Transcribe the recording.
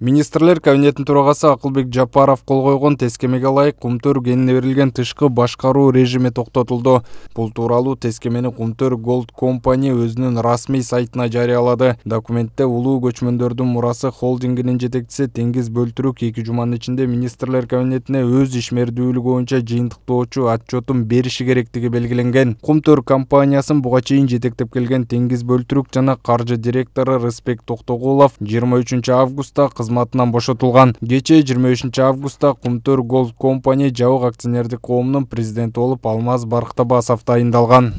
министрлер кабинетинин төрагасы акылбек жапаров кол койгон тескемеге ылайык кумтөр кенине берилген тышкы башкаруу режими токтотулду. Бул тууралуу тескемени кумтөр голд компани өзүнүн расмий сайтына жарыялады. Документте улуу көчмөндөрдүн мурасы холдингинин жетекчиси теңиз бөлтүрүк эки жуманын ичинде министрлер кабинетине өз ишмердүүлүгү боюнча жыйынтыктоочу отчетун бериши керектиги белгиленген. Кумтөр компаниясын буга чейин жетектеп келген теңиз бөлтүрүк жана каржы директору рысбек токтогулов жыйырма үчүнчү августта кызматынан бошотулган. Кечээ жыйырма бешинчи августта кумтөр голд компани жабык акционердик коомунун президенти болуп алмаз барктабасов тайындалган